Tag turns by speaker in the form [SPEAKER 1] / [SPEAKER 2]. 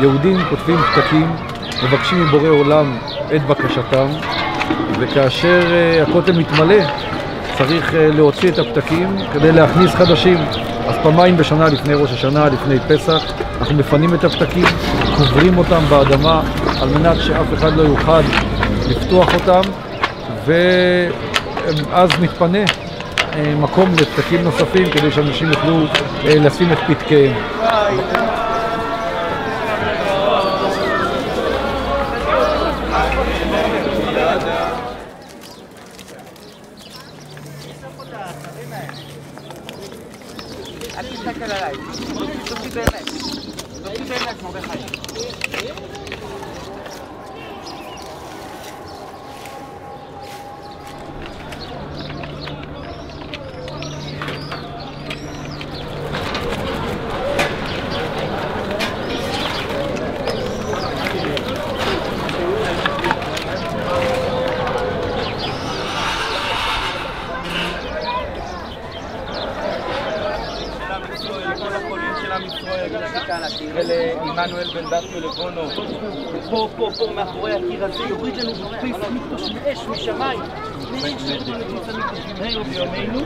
[SPEAKER 1] יהודים כותבים פתקים, מבקשים מבורא עולם את בקשתם, וכאשר אה, הכותל מתמלא, צריך אה, להוציא את הפתקים כדי להכניס חדשים. אז פעמיים בשנה לפני ראש השנה, לפני פסח, אנחנו מפנים את הפתקים, קוברים אותם באדמה על מנת שאף אחד לא יוכל לפתוח אותם, ואז מתפנה אה, מקום לפתקים נוספים כדי שאנשים יוכלו לשים את פתקיהם.
[SPEAKER 2] Aplica que la dai. Tutti per me. Tutti per me, come fai? לכל החולים של עם ישראל, ולעמנואל בן דפנו לבונו. פה, פה, פה, מאחורי הקיר הזה, יוריד לנו בפיס מקדוש מאש משמיים. מאש מקדוש במהירו ביומנו.